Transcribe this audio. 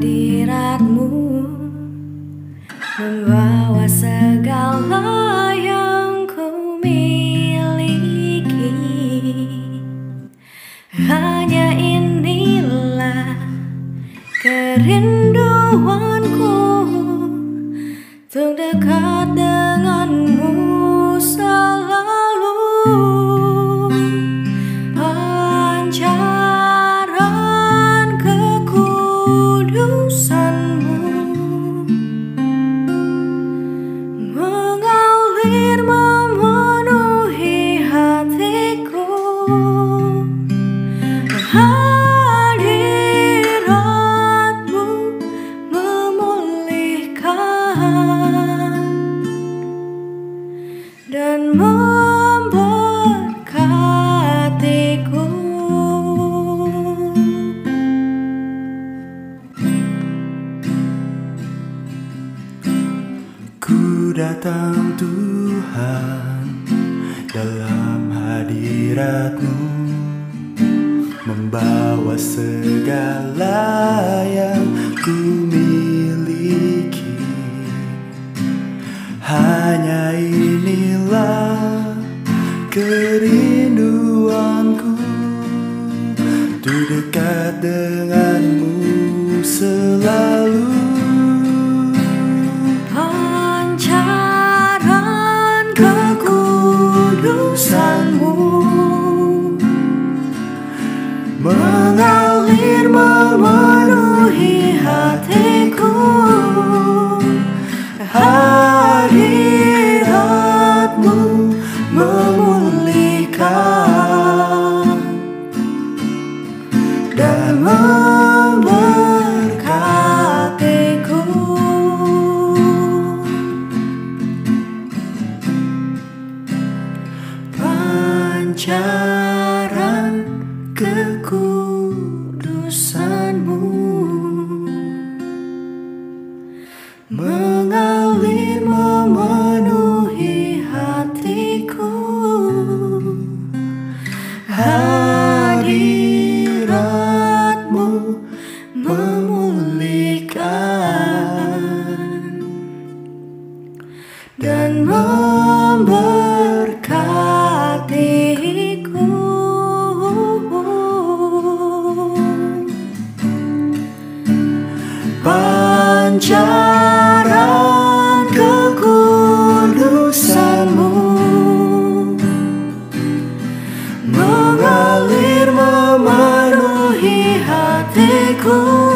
hadiratmu Membawa segala yang ku miliki. Hanya inilah kerinduanku Untuk dekat denganmu selalu Tuhan dalam hadiratmu Membawa segala yang ku miliki Hanya inilah kerinduanku. Untuk dekat Dan memberkatiku. Pancaran kekudusanmu Pancaran kekudusanmu. Mengalir memenuhi hatiku